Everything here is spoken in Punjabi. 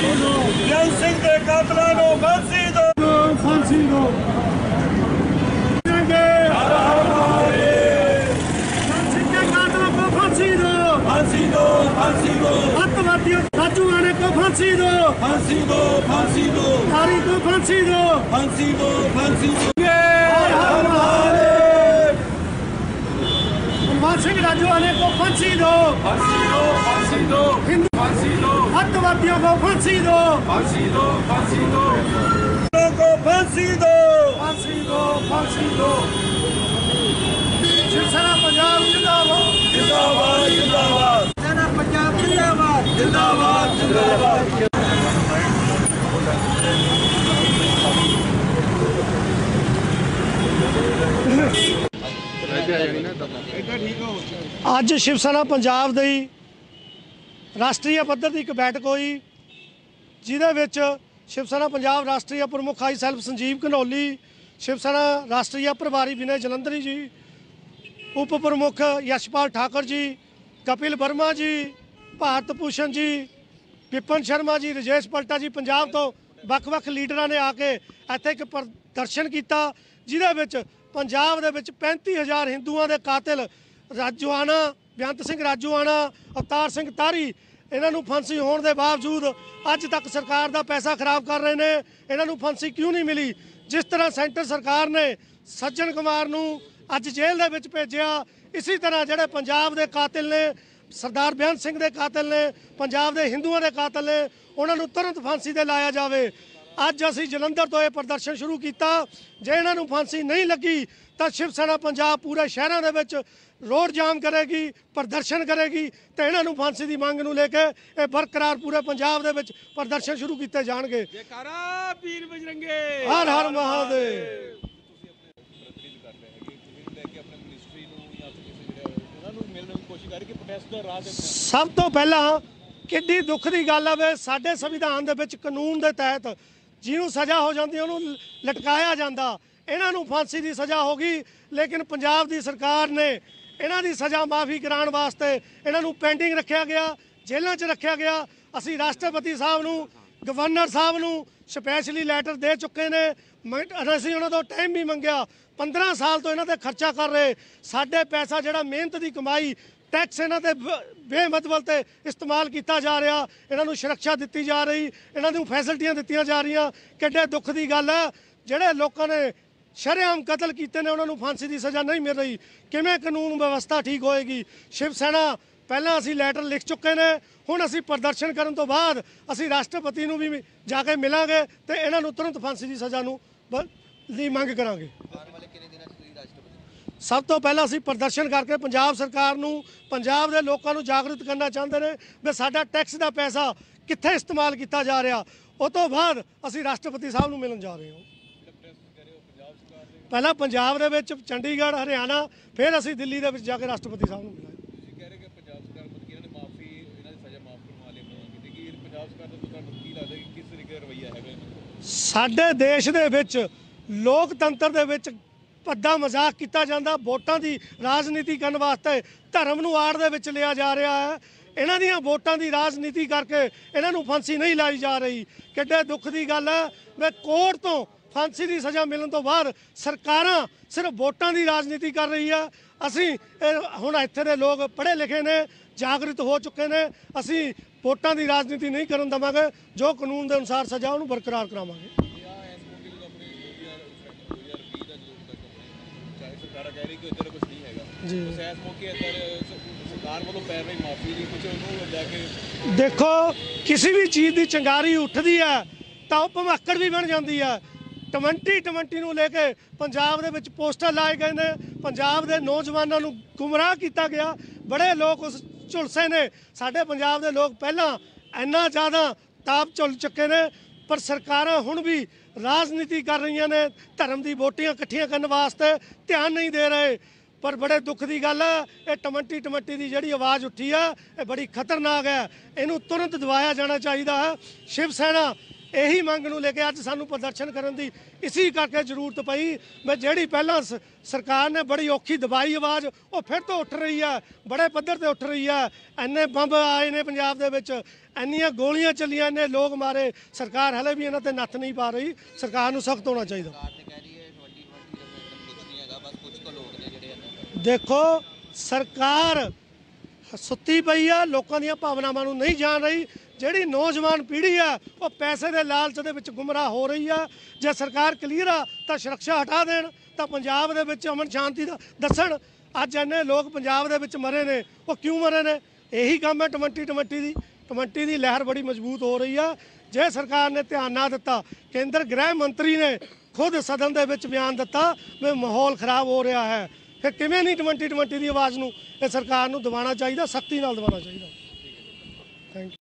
ਸਿੰਘ ਦੇ ਕਾਤਲਾਂ ਨੂੰ ਫਾਂਸੀ ਦਿਓ ਫਾਂਸੀ ਦਿਓ ਸਿੰਘੇ ਹਰ ਹਰ ਮਹਾਦੇਵ ਸਿੰਘ ਦੇ ਕਾਤਲਾਂ ਨੂੰ ਫਾਂਸੀ ਦਿਓ ਫਾਂਸੀ ਦਿਓ ਫਾਂਸੀ ਦਿਓ ਅੱਤਵਾਦੀਆਂ ਸਾਜੂਆਂ ਨੇ ਕੋ ਫਾਂਸੀ ਦਿਓ ਫਾਂਸੀ ਦਿਓ ਫਾਂਸੀ ਦਿਓ ਸਾਰੀ ਕੋ ਫਾਂਸੀ ਦਿਓ ਫਾਂਸੀ ਦਿਓ ਫਾਂਸੀ ਦਿਓ ਸਿੰਘ ਰਾਜੂ ਆਨੇ ਕੋ ਫਾਂਸੀ ਦਿਓ ਫਾਂਸੀ ਦਿਓ ਫਾਂਸੀ ਦਿਓ फांसी दो हत्यावादियों को फांसी दो फांसी दो फांसी दो को फांसी दो फांसी दो फांसी दो शिवसेना पंजाब जिंदाबाद जिंदाबाद जिंदाबाद सेना पंजाब जिंदाबाद जिंदाबाद जिंदाबाद ਅੱਜ ਸ਼ਿਵ ਸੈਨਾ ਪੰਜਾਬ ਦੇ ਰਾਸ਼ਟਰੀ ਪੱਧਰ ਦੀ ਇੱਕ ਬੈਠਕ ਹੋਈ, ਜਿਹਦੇ ਵਿੱਚ ਸ਼ਿਵ ਸੈਨਾ ਪੰਜਾਬ ਰਾਸ਼ਟਰੀ ਪ੍ਰਮੁੱਖ ਆਈ ਸੈਲਫ ਸੰਜੀਵ ਘਨੌਲੀ ਸ਼ਿਵ ਸੈਨਾ ਰਾਸ਼ਟਰੀ ਪ੍ਰਭਾਰੀ ਵਿਨੈ ਜਲੰਧਰੀ ਜੀ, ਉਪ ਪ੍ਰਮੁੱਖ ਯਸ਼ਪਾਲ ਠਾਕੁਰ ਜੀ, ਕਪਿਲ ਵਰਮਾ ਜੀ, ਭਾਰਤ ਭੂਸ਼ਣ ਜੀ, ਵਿਪਨ ਸ਼ਰਮਾ ਜੀ, ਰਜੇਸ਼ ਪਲਟਾ ਜੀ, ਪੰਜਾਬ ਤੋਂ ਵੱਖ-ਵੱਖ ਲੀਡਰਾਂ ਨੇ ਆ ਕੇ ਇੱਥੇ ਇੱਕ ਪ੍ਰਦਰਸ਼ਨ ਕੀਤਾ, ਜਿਹਦੇ ਵਿੱਚ ਪੰਜਾਬ ਦੇ ਵਿੱਚ 35000 ਹਿੰਦੂਆਂ ਦੇ ਕਾਤਿਲ ਰਾਜੂਆਣਾ ਬੇਅੰਤ ਸਿੰਘ ਰਾਜੂਆਣਾ, ਅਵਤਾਰ ਸਿੰਘ ਤਾਰੀ, ਇਹਨਾਂ ਨੂੰ ਫਾਂਸੀ ਹੋਣ ਦੇ ਬਾਵਜੂਦ ਅੱਜ ਤੱਕ ਸਰਕਾਰ ਦਾ ਪੈਸਾ ਖਰਾਬ ਕਰ ਰਹੇ ਨੇ। ਇਹਨਾਂ ਨੂੰ ਫਾਂਸੀ ਕਿਉਂ ਨਹੀਂ ਮਿਲੀ? ਜਿਸ ਤਰ੍ਹਾਂ ਸੈਂਟਰ ਸਰਕਾਰ ਨੇ ਸੱਜਣ ਕੁਮਾਰ ਨੂੰ ਅੱਜ ਜੇਲ੍ਹ ਦੇ ਵਿੱਚ ਭੇਜਿਆ, ਇਸੇ ਤਰ੍ਹਾਂ ਜਿਹੜੇ ਪੰਜਾਬ ਦੇ ਕਾਤਿਲ ਨੇ, ਸਰਦਾਰ ਬੇਅੰਤ ਸਿੰਘ ਦੇ ਕਾਤਿਲ ਨੇ, ਪੰਜਾਬ ਦੇ ਹਿੰਦੂਆਂ ਦੇ ਕਾਤਲ ਨੇ, ਉਹਨਾਂ ਨੂੰ ਤੁਰੰਤ ਫਾਂਸੀ ਤੇ ਲਾਇਆ ਜਾਵੇ। ਅੱਜ ਅਸੀਂ ਜਲੰਧਰ ਤੋਂ ਇਹ ਪ੍ਰਦਰਸ਼ਨ ਸ਼ੁਰੂ ਕੀਤਾ। ਜੇ ਇਹਨਾਂ ਨੂੰ ਫਾਂਸੀ ਨਹੀਂ ਲੱਗੀ ਤਾਂ ਸ਼ਿਵ ਸੈਨਾ ਪੰਜਾਬ ਪੂਰੇ ਸ਼ਹਿਰਾਂ ਦੇ ਵਿੱਚ ਰੋਡ ਜਾਮ ਕਰੇਗੀ ਪ੍ਰਦਰਸ਼ਨ ਕਰੇਗੀ ਤੇ ਇਹਨਾਂ ਨੂੰ ਫਾਂਸੀ ਦੀ ਮੰਗ ਨੂੰ ਲੈ ਕੇ ਇਹ ਬਰਕਰਾਰ ਪੂਰੇ ਪੰਜਾਬ ਦੇ ਵਿੱਚ ਪ੍ਰਦਰਸ਼ਨ ਸ਼ੁਰੂ ਕੀਤੇ ਜਾਣਗੇ। ਜੈਕਾਰਾ ਪੀਰ ਬਜਰੰਗੇ! ਹਰ ਹਰ ਮਹਾਦੇਵ! ਸਭ ਤੋਂ ਪਹਿਲਾਂ ਕਿੰਨੀ ਦੁੱਖ ਦੀ ਗੱਲ ਆ ਵੇ ਸਾਡੇ ਸੰਵਿਧਾਨ ਦੇ ਵਿੱਚ ਕਾਨੂੰਨ ਦੇ ਤਹਿਤ ਜਿਹਨੂੰ ਸਜ਼ਾ ਹੋ ਜਾਂਦੀ ਉਹਨੂੰ ਲ- ਲਟਕਾਇਆ ਜਾਂਦਾ। ਇਹਨਾਂ ਨੂੰ ਫਾਂਸੀ ਦੀ ਸਜ਼ਾ ਹੋ ਗਈ, ਲੇਕਿਨ ਪੰਜਾਬ ਦੀ ਸਰਕਾਰ ਨੇ ਇਹਨਾਂ ਦੀ ਸਜ਼ਾ ਮਾਫੀ ਕਰਾਉਣ ਵਾਸਤੇ ਇਹਨਾਂ ਨੂੰ ਪੈਂਡਿੰਗ ਰੱਖਿਆ ਗਿਆ, ਜੇਲ੍ਹਾਂ 'ਚ ਰੱਖਿਆ ਗਿਆ। ਅਸੀਂ ਰਾਸ਼ਟਰਪਤੀ ਸਾਹਿਬ ਨੂੰ, ਗਵਰਨਰ ਸਾਹਿਬ ਨੂੰ ਸਪੈਸ਼ਲੀ ਲੈਟਰ ਦੇ ਚੁੱਕੇ ਨੇ। ਮੈਂ- ਅਸੀਂ ਉਹਨਾਂ ਤੋਂ ਟਾਈਮ ਵੀ ਮੰਗਿਆ। 15 ਸਾਲ ਤੋਂ ਇਹਨਾਂ ਤੇ ਖਰਚਾ ਕਰ ਰਹੇ। ਸਾਡੇ ਪੈਸਾ ਜਿਹੜਾ ਮਿਹਨਤ ਦੀ ਕਮਾਈ ਟੈਕਸ ਇਹਨਾਂ ਤੇ ਬ- ਬੇਮਤਵਲ ਤੇ ਇਸਤੇਮਾਲ ਕੀਤਾ ਜਾ ਰਿਹਾ। ਇਹਨਾਂ ਨੂੰ ਸੁਰੱਖਿਆ ਦਿੱਤੀ ਜਾ ਰਹੀ। ਇਹਨਾਂ ਨੂੰ ਫੈਸਿਲਿਟੀਆਂ ਦਿੱਤੀਆਂ ਜਾ ਰਹੀਆਂ। ਕਿੱਡੇ ਦੁੱਖ ਦੀ ਗੱਲ ਹੈ। ਜਿਹੜੇ ਲੋਕਾਂ ਨੇ ਸ਼ਰੇਆਮ ਕਤਲ ਕੀਤੇ ਨੇ, ਉਹਨਾਂ ਨੂੰ ਫਾਂਸੀ ਦੀ ਸਜ਼ਾ ਨਹੀਂ ਮਿਲ ਰਹੀ। ਕਿਵੇਂ ਕਾਨੂੰਨ ਵਿਵਸਥਾ ਠੀਕ ਹੋਏਗੀ? ਸ਼ਿਵ ਸੈਨਾ, ਪਹਿਲਾਂ ਅਸੀਂ ਲੈਟਰ ਲਿਖ ਚੁੱਕੇ ਨੇ। ਹੁਣ ਅਸੀਂ ਪ੍ਰਦਰਸ਼ਨ ਕਰਨ ਤੋਂ ਬਾਅਦ ਅਸੀਂ ਰਾਸ਼ਟਰਪਤੀ ਨੂੰ ਵੀ ਜਾ ਕੇ ਮਿਲਾਂਗੇ ਤੇ ਇਹਨਾਂ ਨੂੰ ਤੁਰੰਤ ਫਾਂਸੀ ਦੀ ਸਜ਼ਾ ਨੂੰ ਬ- ਦੀ ਮੰਗ ਕਰਾਂਗੇ। ਸਭ ਤੋਂ ਪਹਿਲਾਂ ਅਸੀਂ ਪ੍ਰਦਰਸ਼ਨ ਕਰਕੇ ਪੰਜਾਬ ਸਰਕਾਰ ਨੂੰ ਪੰਜਾਬ ਦੇ ਲੋਕਾਂ ਨੂੰ ਜਾਗਰੂਕ ਕਰਨਾ ਚਾਹੁੰਦੇ ਨੇ ਵੀ ਸਾਡਾ ਟੈਕਸ ਦਾ ਪੈਸਾ ਕਿੱਥੇ ਇਸਤੇਮਾਲ ਕੀਤਾ ਜਾ ਰਿਹਾ। ਉਸ ਤੋਂ ਬਾਅਦ ਅਸੀਂ ਰਾਸ਼ਟਰਪਤੀ ਸਾਹਿਬ ਨੂੰ ਮਿਲਣ ਜਾ ਰਹੇ ਹਾਂ। ਪਹਿਲਾਂ ਪੰਜਾਬ ਦੇ ਵਿੱਚ ਚੰਡੀਗੜ੍ਹ ਹਰਿਆਣਾ ਫਿਰ ਅਸੀਂ ਦਿੱਲੀ ਦੇ ਵਿੱਚ ਜਾ ਕੇ ਰਾਸ਼ਟਰਪਤੀ ਸਾਹਿਬ ਨੂੰ ਮਿਲਾਂਗੇ। ਤੁਸੀਂ ਕਹਿ ਰਹੇ ਕਿ ਪੰਜਾਬ ਸਰਕਾਰ ਇਹਨਾਂ ਨੇ ਮਾਫੀ ਇਹਨਾਂ ਦੀ ਸਜ਼ਾ ਮਾਫ ਕਰਵਾ ਲਈ ਆਪਣਾ ਕਿ ਪੰਜਾਬ ਸਰਕਾਰ ਦਾ ਤੁਹਾਨੂੰ ਕੀ ਲੱਗਦਾ ਕਿ ਕਿਸ ਤਰੀਕੇ ਦਾ ਰਵੱਈਆ ਹੈਗਾ ਸਾਡੇ ਦੇਸ਼ ਦੇ ਵਿੱਚ ਲੋਕਤੰਤਰ ਦੇ ਵਿੱਚ ਭੱਦਾ ਮਜ਼ਾਕ ਕੀਤਾ ਜਾਂਦਾ, ਵੋਟਾਂ ਦੀ ਰਾਜਨੀਤੀ ਕਰਨ ਵਾਸਤੇ ਧਰਮ ਨੂੰ ਆੜ ਦੇ ਵਿੱਚ ਲਿਆ ਜਾ ਰਿਹਾ ਹੈ। ਇਹਨਾਂ ਦੀਆਂ ਵੋਟਾਂ ਦੀ ਰਾਜਨੀਤੀ ਕਰਕੇ ਇਹਨਾਂ ਨੂੰ ਫਾਂਸੀ ਨਹੀਂ ਲਾਈ ਜਾ ਰਹੀ। ਕਿੱਡੇ ਦੁੱਖ ਦੀ ਗੱਲ ਹੈ, ਮੈਂ ਕੋਰਟ ਤੋਂ ਫਾਂਸੀ ਦੀ ਸਜ਼ਾ ਮਿਲਣ ਤੋਂ ਬਾਅਦ ਸਰਕਾਰਾਂ ਸਿਰਫ ਵੋਟਾਂ ਦੀ ਰਾਜਨੀਤੀ ਕਰ ਰਹੀ ਆ ਅਸੀਂ ਇਹ ਹੁਣ ਇੱਥੇ ਦੇ ਲੋਕ ਪੜ੍ਹੇ ਲਿਖੇ ਨੇ, ਜਾਗਰੂਕ ਹੋ ਚੁੱਕੇ ਨੇ। ਅਸੀਂ ਵੋਟਾਂ ਦੀ ਰਾਜਨੀਤੀ ਨਹੀਂ ਕਰਨ ਦਵਾਂਗੇ, ਜੋ ਕਾਨੂੰਨ ਦੇ ਅਨੁਸਾਰ ਸਜ਼ਾ ਉਹਨੂੰ ਬਰਕਰਾਰ ਕਰਾਵਾਂਗੇ। ਸਰਕਾਰਾਂ ਕਹਿ ਰਹੀ ਕਿ ਇੱਧਰ ਕੁਝ ਨਹੀਂ ਹੈਗਾ। ਜੀ। ਬਸ ਇਸ ਮੌਕੇ ਇੱਧਰ ਸ- ਸਰਕਾਰ ਵੱਲੋਂ ਪੈ ਰਹੀ ਮਾਫੀ ਦੀ ਕੁਝ ਉਹਨੂੰ ਲੈ ਕੇ ਦੇਖੋ ਕਿਸੇ ਵੀ ਚੀਜ਼ ਦੀ ਚੰਗਾਰੀ ਉੱਠਦੀ ਹੈ ਤਾਂ ਉਹ ਭਮੱਕੜ ਵੀ ਬਣ ਜਾਂਦੀ ਹੈ 2020 ਨੂੰ ਲੈ ਕੇ ਪੰਜਾਬ ਦੇ ਵਿੱਚ ਪੋਸਟਰ ਲਾਏ ਗਏ ਨੇ। ਪੰਜਾਬ ਦੇ ਨੌਜਵਾਨਾਂ ਨੂੰ ਗੁੰਮਰਾਹ ਕੀਤਾ ਗਿਆ। ਬੜੇ ਲੋਕ ਉਸ ਝੁਲਸੇ ਨੇ। ਸਾਡੇ ਪੰਜਾਬ ਦੇ ਲੋਕ ਪਹਿਲਾਂ ਇੰਨਾ ਜ਼ਿਆਦਾ ਤਾਪ ਝੁਲ ਚੁੱਕੇ ਨੇ। ਪਰ ਸਰਕਾਰਾਂ ਹੁਣ ਵੀ ਰਾਜਨੀਤੀ ਕਰ ਰਹੀਆਂ ਨੇ, ਧਰਮ ਦੀ ਵੋਟੀਆਂ ਇਕੱਠੀਆਂ ਕਰਨ ਵਾਸਤੇ ਧਿਆਨ ਨਹੀਂ ਦੇ ਰਹੇ। ਪਰ ਬੜੇ ਦੁੱਖ ਦੀ ਗੱਲ ਹੈ ਇਹ ਟਮੰਟੀ ਟਮੰਟੀ ਦੀ ਜਿਹੜੀ ਆਵਾਜ਼ ਉੱਠੀ ਆ, ਇਹ ਬੜੀ ਖਤਰਨਾਕ ਹੈ। ਇਹਨੂੰ ਤੁਰੰਤ ਦਬਾਇਆ ਜਾਣਾ ਚਾਹੀਦਾ ਹੈ। ਸ਼ਿਵ ਸੈਨਾ ਇਹੀ ਮੰਗ ਨੂੰ ਲੈ ਕੇ ਅੱਜ ਸਾਨੂੰ ਪ੍ਰਦਰਸ਼ਨ ਕਰਨ ਦੀ ਇਸੇ ਕਰਕੇ ਜ਼ਰੂਰਤ ਪਈ ਮੈਂ ਜਿਹੜੀ ਪਹਿਲਾਂ ਸਰਕਾਰ ਨੇ ਬੜੀ ਔਖੀ ਦਬਾਈ ਆਵਾਜ਼ ਉਹ ਫਿਰ ਤੋਂ ਉੱਠ ਰਹੀ ਆ ਬੜੇ ਪੱਧਰ ਤੇ ਉੱਠ ਰਹੀ ਆ। ਐਨੇ ਬੰਬ ਆਏ ਨੇ ਪੰਜਾਬ ਦੇ ਵਿੱਚ ਐਨੀਆਂ ਗੋਲੀਆਂ ਚੱਲੀਆਂ ਇੰਨੇ ਲੋਕ ਮਾਰੇ। ਸਰਕਾਰ ਹਲੇ ਵੀ ਇਹਨਾਂ ਤੇ ਨੱਥ ਨਹੀਂ ਪਾ ਰਹੀ। ਸਰਕਾਰ ਨੂੰ ਸਖਤ ਹੋਣਾ ਚਾਹੀਦਾ। ਸਰਕਾਰ ਤੇ ਕਹਿ ਰਹੀ ਹੈ 2020 ਦਾ ਸਿਸਟਮ ਕੁਝ ਨਹੀਂ ਹੈਗਾ ਬਸ ਕੁਝ ਕੁ ਲੋਕ ਨੇ ਜਿਹੜੇ ਇਹਨਾਂ ਦੇਖੋ ਸਰਕਾਰ ਸੁੱਤੀ ਪਈ ਆ ਲੋਕਾਂ ਦੀਆਂ ਭਾਵਨਾਵਾਂ ਨੂੰ ਨਹੀਂ ਜਾਣ ਰਹੀ। ਜਿਹੜੀ ਨੌਜਵਾਨ ਪੀੜ੍ਹੀ ਆ, ਉਹ ਪੈਸੇ ਦੇ ਲਾਲਚ ਦੇ ਵਿੱਚ ਗੁੰਮਰਾਹ ਹੋ ਰਹੀ ਆ। ਜੇ ਸਰਕਾਰ ਕਲੀਅਰ ਆ, ਤਾਂ ਸੁਰੱਖਿਆ ਹਟਾ ਦੇਣ, ਤਾਂ ਪੰਜਾਬ ਦੇ ਵਿੱਚ ਅਮਨ ਸ਼ਾਂਤੀ ਦਾ ਦੱਸਣ, ਅੱਜ ਇੰਨੇ ਲੋਕ ਪੰਜਾਬ ਦੇ ਵਿੱਚ ਮਰੇ ਨੇ, ਉਹ ਕਿਉਂ ਮਰੇ ਨੇ? ਇਹੀ ਕੰਮ ਹੈ 2020 ਦੀ। 20 ਦੀ ਲਹਿਰ ਬੜੀ ਮਜ਼ਬੂਤ ਹੋ ਰਹੀ ਆ। ਜੇ ਸਰਕਾਰ ਨੇ ਧਿਆਨ ਨਾ ਦਿੱਤਾ, ਕੇਂਦਰ ਗ੍ਰਹਿ ਮੰਤਰੀ ਨੇ ਖੁਦ ਸਦਨ ਦੇ ਵਿੱਚ ਬਿਆਨ ਦਿੱਤਾ ਵੀ ਮਾਹੌਲ ਖਰਾਬ ਹੋ ਰਿਹਾ ਹੈ। ਫਿਰ ਕਿਵੇਂ ਨਹੀਂ 2020 ਦੀ ਆਵਾਜ਼ ਨੂੰ ਇਹ ਸਰਕਾਰ ਨੂੰ ਦਬਾਉਣਾ ਚਾਹੀਦਾ, ਸਖਤੀ ਨਾਲ ਦਬਾਉਣਾ ਚਾਹੀਦਾ? ਥੈਂਕ